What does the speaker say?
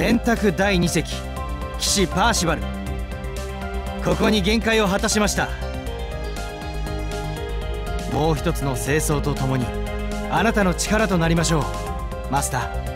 円卓第2隻騎士パーシバル。ここに限界を果たしました。もう一つの清掃とともにあなたの力となりましょうマスター。